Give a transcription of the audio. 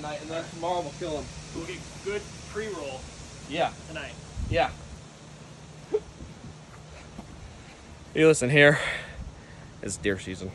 tonight, and then tomorrow we'll kill them. We'll get good pre-roll Yeah, tonight. yeah. You listen here. It's deer season.